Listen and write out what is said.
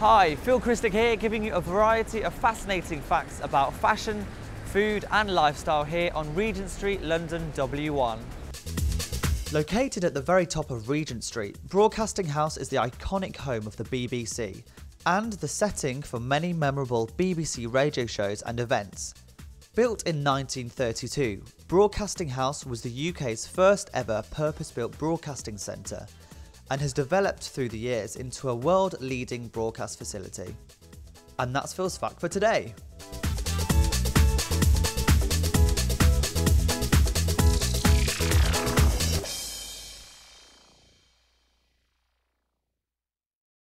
Hi, Phil Krstić here, giving you a variety of fascinating facts about fashion, food and lifestyle here on Regent Street, London W1. Located at the very top of Regent Street, Broadcasting House is the iconic home of the BBC and the setting for many memorable BBC radio shows and events. Built in 1932, Broadcasting House was the UK's first ever purpose built broadcasting centre and has developed through the years into a world leading broadcast facility. And that's Phil's fact for today.